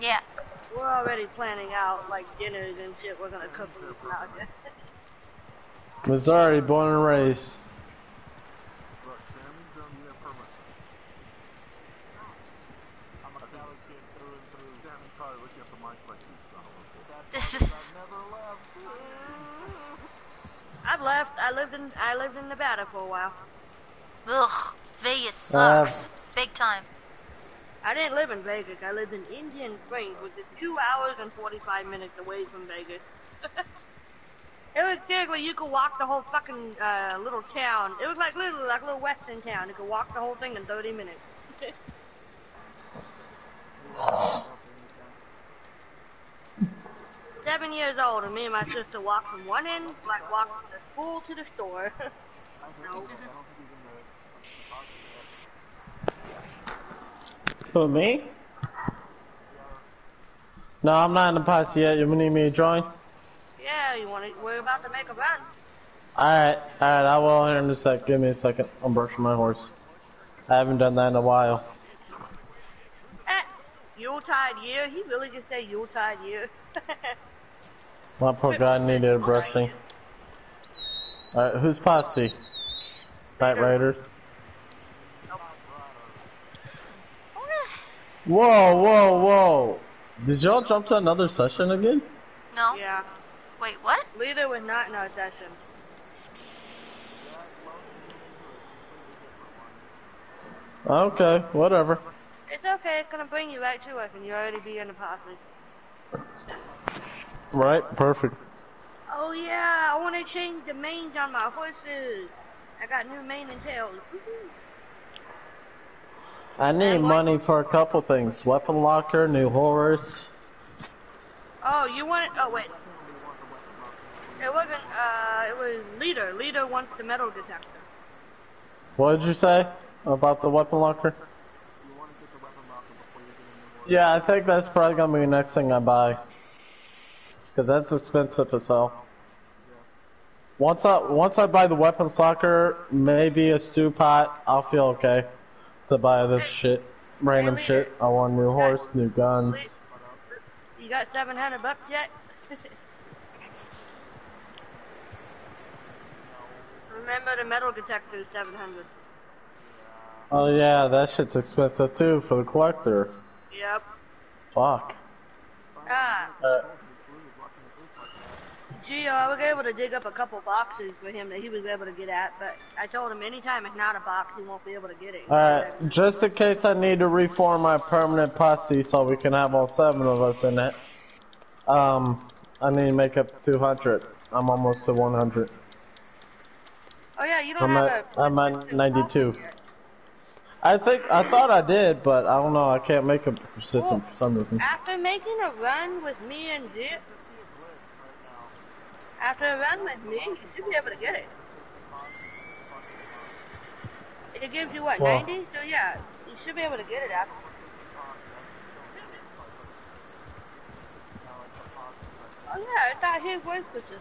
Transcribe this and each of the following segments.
Yeah. We're already planning out like dinners and shit we're gonna cook for this out here. Missouri, born and raised. Look, Sammy's done the permit. I'm a Dallas kid through and through. Sammy probably looking at the mic like you son of a bitch. This is. Never left. I've left. I lived in I lived in Nevada for a while. Ugh. Vegas uh, sucks. Big time. I didn't live in Vegas. I lived in Indian Springs, which is two hours and 45 minutes away from Vegas. it was seriously, you could walk the whole fucking uh, little town. It was like literally like a little western town. You could walk the whole thing in 30 minutes. Seven years old, and me and my sister walked from one end, like walked from the school to the store. Who, me? No, I'm not in the posse yet. You need me to join? Yeah, you want to? We're about to make a run. Alright, alright, I will here in a sec. Give me a second. I'm brushing my horse. I haven't done that in a while. Eh, Yuletide year. He really just said Yuletide year. My poor guy needed a brushing. Alright, who's posse? Night Raiders. Whoa, whoa, whoa. Did y'all jump to another session again? No. yeah. Wait, what? Leader was not in our session. Okay, whatever. It's okay. It's gonna bring you right to us, and you already be in the posse. Right, perfect. Oh yeah, I want to change the manes on my horses. I got new mane and tails. I need money for a couple things. Weapon locker, new horse. Oh, you want it? Oh wait. It wasn't. Uh, it was leader. Leader wants the metal detector. What did you say about the weapon locker? Yeah, I think that's probably gonna be the next thing I buy. Cause that's expensive as hell. Once I once I buy the weapon locker, maybe a stew pot, I'll feel okay to buy this shit, random shit. I want a new horse, new guns. You got 700 bucks yet? Remember the metal detector is 700. Oh yeah, that shit's expensive too for the collector. Yep. Fuck. Ah, Uh, Gio, I was able to dig up a couple boxes for him that he was able to get at, but I told him anytime it's not a box, he won't be able to get it. Alright, just in case I need to reform my permanent posse so we can have all seven of us in it. Um, I need to make up 200. I'm almost to 100. Oh yeah, you don't I'm have at- a. I'm at 92. I think, I thought I did, but I don't know, I can't make a persistent for some reason. After making a run with me and Dip, after a run with me, you should be able to get it. It gives you what, Well- 90? So yeah, you should be able to get it after. Oh yeah, I thought his was persistent.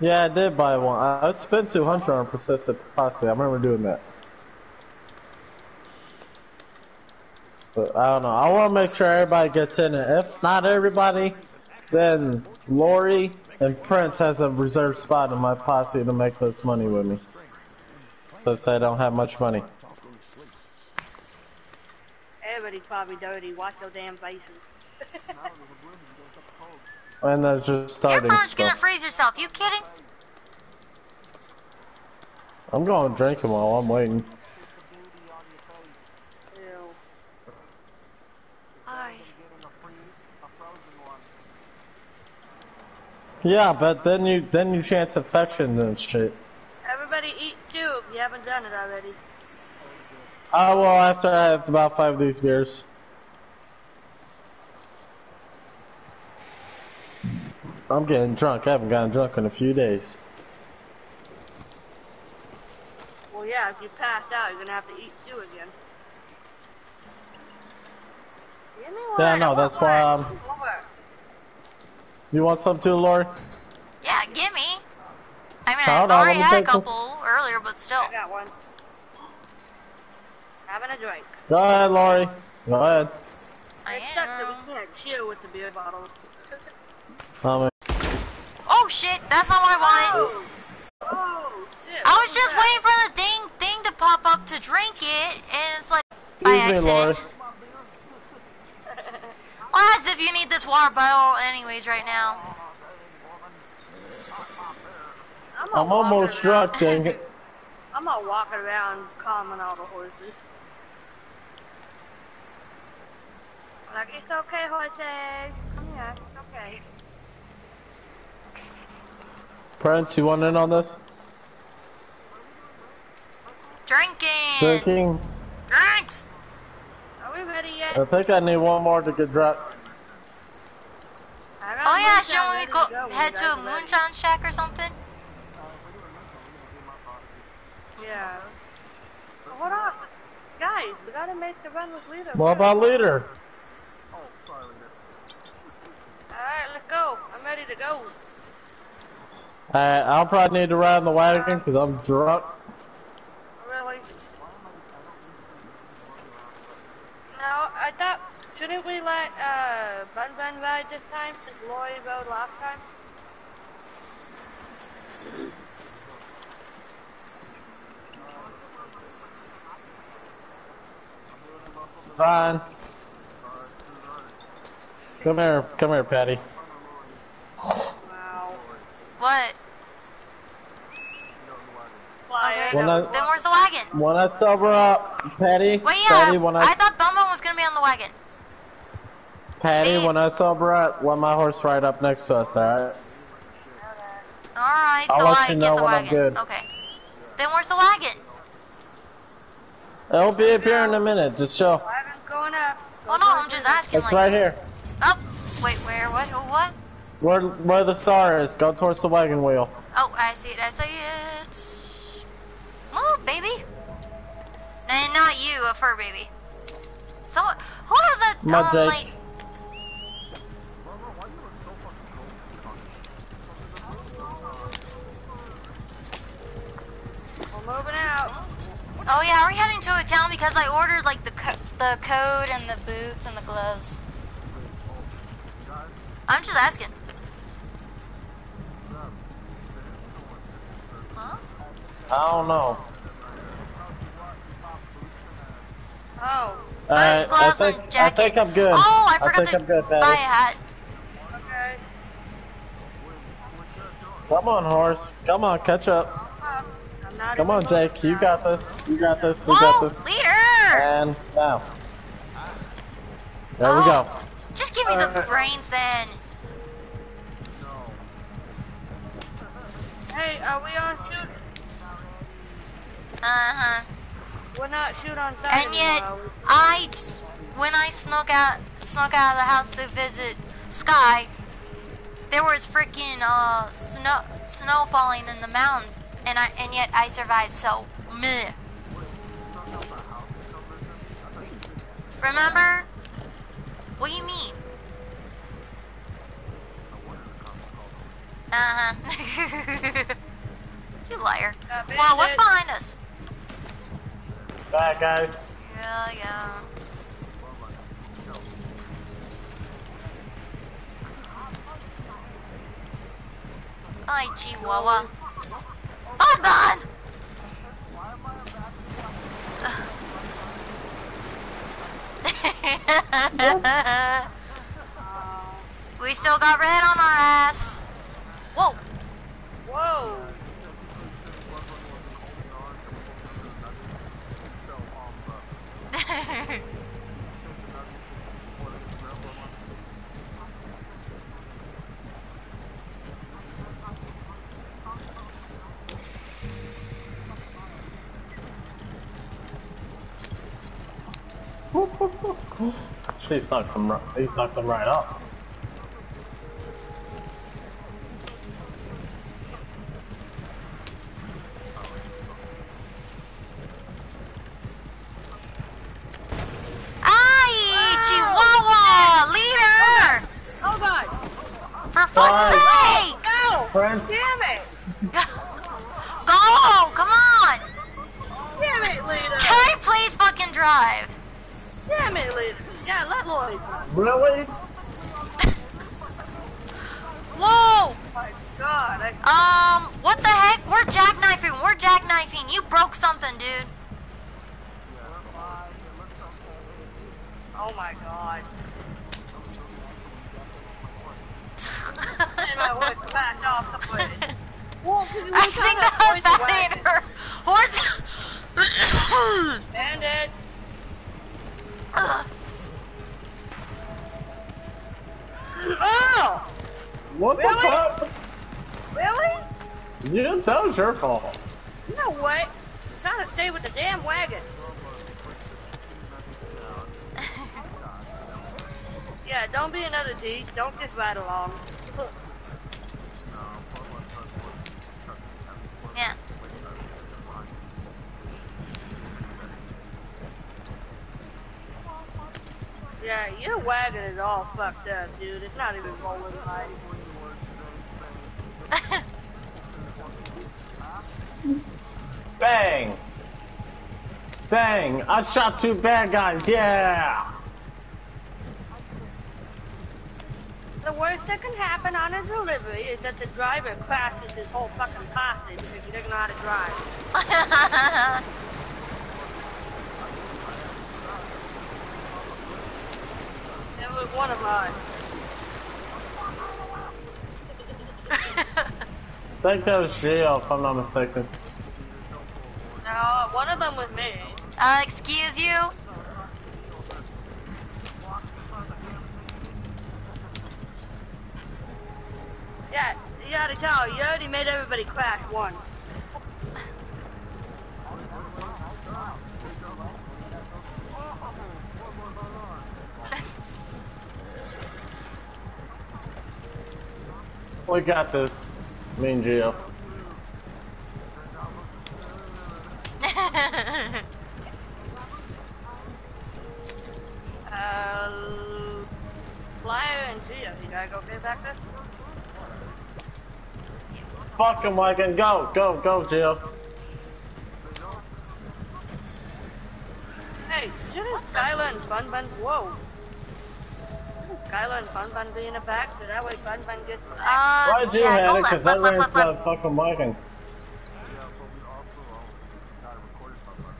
Yeah, I did buy one. I, I spent 200 on persistent posse, I remember doing that. But I don't know, I want to make sure everybody gets in it. If not everybody, then Lori and Prince has a reserved spot in my posse to make this money with me. Since I don't have much money. Everybody's probably dirty. Watch your damn faces. And they're just You're starting. probably just gonna freeze yourself. You kidding? I'm gonna drinking while I'm waiting. Yeah, but then you then you chance infection and shit. Everybody eat too if you haven't done it already. Oh well, after I have about five of these beers. I'm getting drunk. I haven't gotten drunk in a few days. Well, yeah, if you pass out, you're gonna have to eat two again. Give me one. Yeah, no, that's why, one. um, Give me one. You want some too, Lori? Yeah, gimme. I mean, Hold I on, already had a take some- couple earlier, but still. I got one. Having a drink. Go ahead, Lori. Go ahead. I It sucks that we can't chill with the beer bottle. Um, Oh shit, that's not what I wanted. Oh, shit. I was just waiting for the ding thing to pop up to drink it, and it's like by excuse me, Lord. Accident. Well, as if you need this water bottle anyways right now. I'm, I'm almost drunk. drunk, dang it. I'm not walking around calming all the horses. Like, it's okay, horses. Come here, it's okay. Prince, you want in on this? Drinking. Drinking? Drinks. Are we ready yet? I think I need one more to get drunk. Oh yeah, moonshine shouldn't we ready go to when head to a guys ready. moonshine shack or something? Yeah. Hold on. Guys, we gotta make the run with Lita. What about leader? Oh, sorry, leader. Alright, let's go. I'm ready to go. Alright, I'll probably need to ride in the wagon because I'm drunk. Really? No, I thought, shouldn't we let uh, Bun Bun ride this time since Lori rode last time? Fine. Come here, come here, Patty. Wow. What? Okay. When up. I- Then where's the wagon? When I sober up, Patty, Wait, yeah. Patty, when I, I thought Bumbo was gonna be on the wagon. Patty, Me- when I saw Brett, let my horse ride up next to us, alright? All right, I'll so let I you get know the when I'm wagon. good. Okay. Then where's the wagon? It'll be up here in a minute, just chill. Wagon's going up. Oh no, I'm just asking. It's Like, right here. oh, wait, where? What? Who? What? Where, where the star is, go towards the wagon wheel. Oh, I see it. I see it. Move, baby. And not you, a fur baby. So, Who has that? My um, Jake. like. We're moving out. Oh yeah, are we heading to a town because I ordered like the co- the coat and the boots and the gloves. I'm just asking. Huh? I don't know. Oh, uh, Boots, Alright, I gloves, think, and I jacket. think I'm good. Oh, I forgot think to I'm good, buy a hat. okay. Come on, horse. Come on, catch up. I'm not Come on, moving Jake. You got this. You got this. We got Whoa, this. leader! And now. There we Oh. go. Just give me the brains then. Hey, are we on shoot? Uh huh. We're not shoot on sight And yet, anymore. I, when I snuck out, snuck out of the house to visit Sky, there was freaking uh snow, snow falling in the mountains, and I, and yet I survived. So, meh. Remember? What do you mean? Uh huh. you liar. Got Wow, what's behind us? Bye, guys. Yeah, yeah. Hi, Chihuahua. Bon Bon! we still got red on our ass. Whoa. Whoa. She sucked them right. He sucked them right up. Aye, Chihuahua! Leader! Oh god. For fuck's Bye. sake! No! Friends. Damn it! Go! Come on! Damn it, leader! Can I please fucking drive? Damn it, leader! Yeah, let boys. Really? Whoa! My God, I, Um, what the heck? We're jackknifing. We're jackknifing. You broke something, dude. oh my God. And my horse backed off the bridge. Well, 'cause we I think that was avoid the Batman wagon. her horse. Bandit. Oh! What Really? the fuck? Really? You, that was your fault. You know what? Trying to stay with the damn wagon. Yeah, don't be another D. Don't just ride along. Yeah, your wagon is all fucked up, dude. It's not even rolling right. Bang! Bang! I shot two bad guys, yeah! The worst that can happen on a delivery is that the driver crashes his whole fucking posse because he doesn't know how to drive. It was one of mine. I think that was Gio, if I'm not mistaken. No, one of them was me. uh, excuse you. Yeah, you gotta tell, you already made everybody crash once. We got this. Me and Gio. Uh, Flyer and Gio, you gotta go get back there? Fuck him, Wagon. Go, go, go, Gio. Hey, shouldn't Skylar and Fun Bun, whoa. Shouldn't Skylar and Fun Bun be in the back so that way Fun Bun gets back? Uh, Why'd you yeah, had go it? left, Because left, left, left, left. that fucking wagon. Yeah, but we also own the guy recorded from us.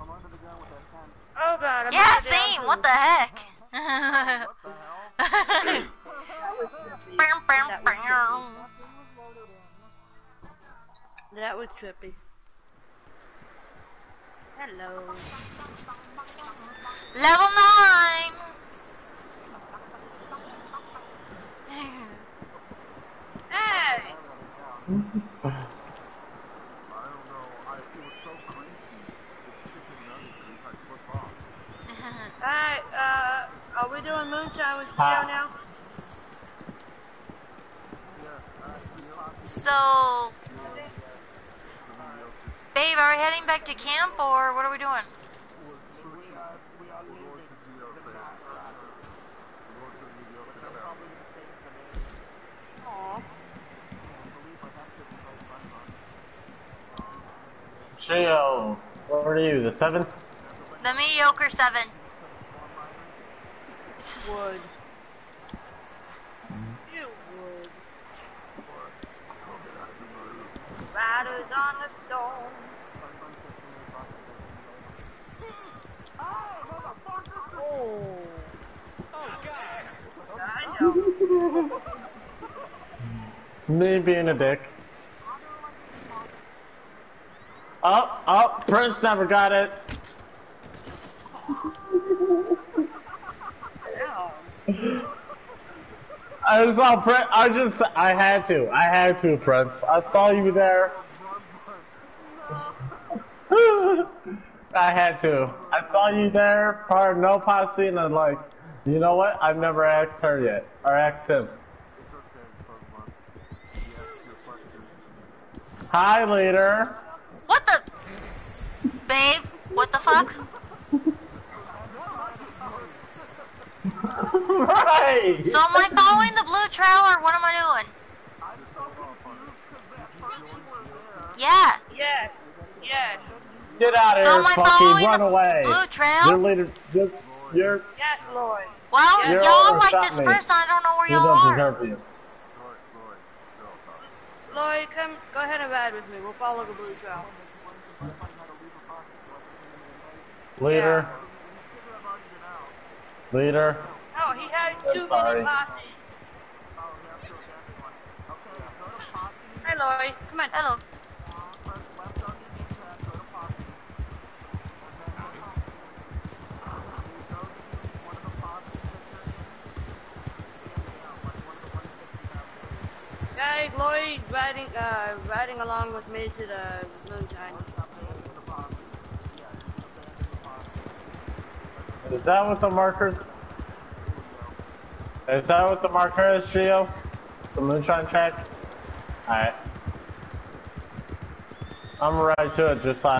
I'm under the gun with that can. Oh god, I'm Yeah, same. What the heck? Bam, bam, That was bam. That was trippy. Hello. Level nine. Hey! I don't know. I, it was so greasy. The chicken nugget grease, I slipped off. Alright, uh, are we doing moonshine with Ah. Now? So, babe, are we heading back to camp or what are we doing? Aw. Gio, what are you, the seventh? The mediocre seven. Would. Mm-hmm. You would. Riders on the storm. Oh. I know. Me being a dick. Oh, oh, Prince never got it. I saw Prince. I just, I had to. I had to, Prince. I saw you there. I had to. I saw you there, part no posse, and I'm like, you know what? I've never asked her yet, or asked him. It's okay, Pokemon. You asked your question. Hi, leader. What the? Babe, what the fuck? right. So am I following the blue trail or what am I doing? Yeah. Yes. Yes. Get out of So here, am I Funky. following Run the away. blue Your trail? leader, you're, you're, Yes, Lloyd. Wow, You're y'all like overshot me. dispersed I don't know where you y'all don't are. deserve you. Lloyd, Lloyd, chill, Tommy. Lloyd, come, go ahead and ride with me. We'll follow the blue trail. Leader. Leader. Oh, he had I'm too sorry. many posses. Hey, Lloyd, come on. Hello. Lloyd riding, uh, riding along with me to the moonshine. Is that what the markers? Is that what the marker is, Gio? The moonshine track? Alright. I'm right to it, just like.